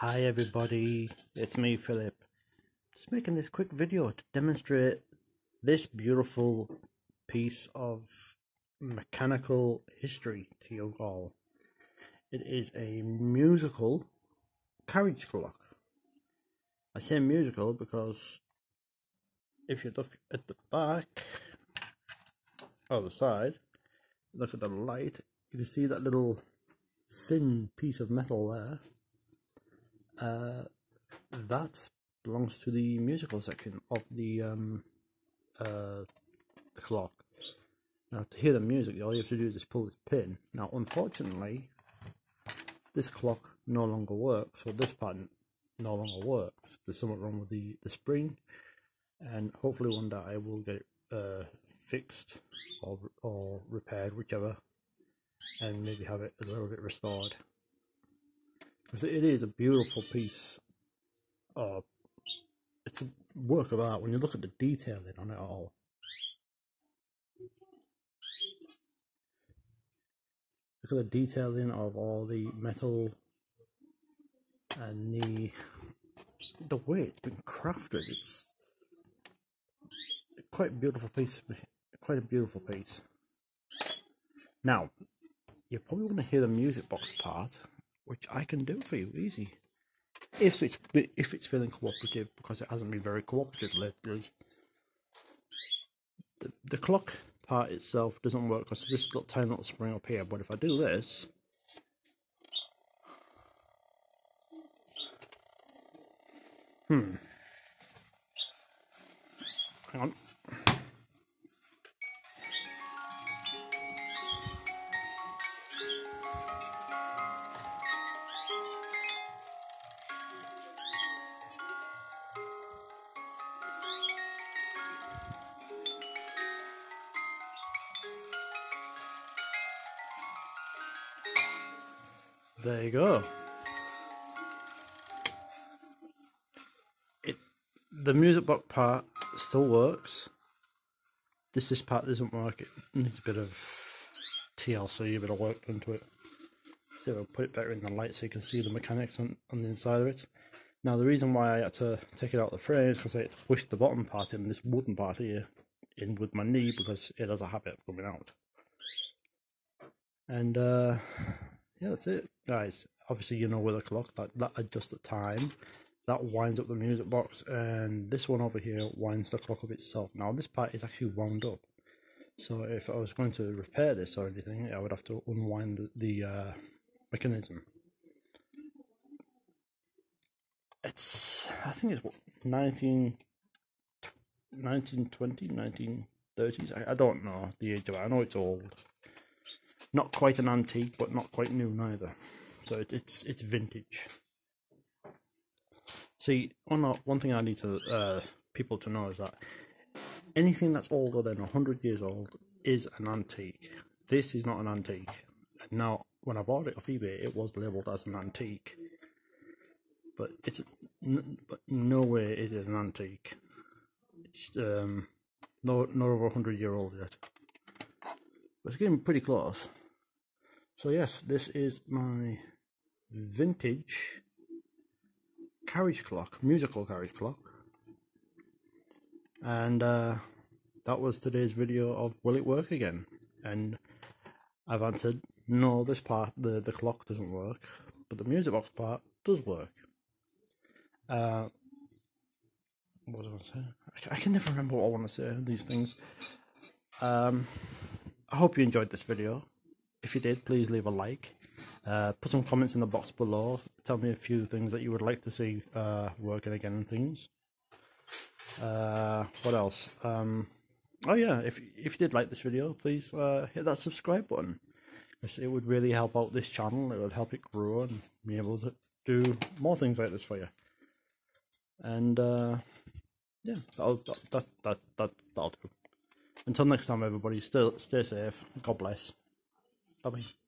Hi everybody, it's me Philip. Just making this quick video to demonstrate this beautiful piece of mechanical history to you all. It is a musical carriage clock. I say musical because if you look at the back or the side, look at the light, you can see that little thin piece of metal there uh, that belongs to the musical section of the um, uh, the clock. Now to hear the music, all you have to do is pull this pin. Now unfortunately, this clock no longer works, so this pattern no longer works. There's something wrong with the, the spring, and hopefully one day I will get it uh, fixed or, or repaired, whichever, and maybe have it a little bit restored it is a beautiful piece. Uh, it's a work of art when you look at the detailing on it all. Look at the detailing of all the metal and the the way it's been crafted. It's quite a beautiful piece. Quite a beautiful piece. Now, you're probably want to hear the music box part which I can do for you easy. If it's if it's feeling cooperative because it hasn't been very cooperative lately. The, the clock part itself doesn't work because this little tiny little spring up here. But if I do this, hmm, There you go. It the music box part still works. This this part doesn't work. It needs a bit of TLC, a bit of work done to it. See if I put it better in the light so you can see the mechanics on, on the inside of it. Now the reason why I had to take it out of the frame is because I had to push the bottom part in, this wooden part here, in with my knee because it has a habit of coming out. And uh yeah, that's it, guys. Obviously, you know with a clock that that adjusts the time, that winds up the music box, and this one over here winds the clock up itself. Now, this part is actually wound up, so if I was going to repair this or anything, I would have to unwind the, the uh, mechanism. It's, I think it's what, 19, 1920, 1930s. I, I don't know the age of it. I know it's old not quite an antique, but not quite new neither. So it, it's it's vintage. See, one one thing I need to uh, people to know is that anything that's older than hundred years old is an antique. This is not an antique. Now, when I bought it off eBay, it was labelled as an antique, but it's but no way is it an antique. It's um no not over hundred year old yet, but it's getting pretty close. So yes, this is my vintage carriage clock, musical carriage clock. And uh, that was today's video of Will It Work Again? And I've answered, no, this part, the, the clock doesn't work, but the music box part does work. Uh, what was I going to say? I, can never remember what I want to say these things. Um, I hope you enjoyed this video. If you did, please leave a like. Uh, put some comments in the box below. Tell me a few things that you would like to see uh, working again and things. Uh, what else? Um, oh yeah, if if you did like this video, please uh, hit that subscribe button. It would really help out this channel. It would help it grow and be able to do more things like this for you. And uh, yeah, that'll, that that that that that'll do. Until next time, everybody. Still stay safe. God bless. Bye bye.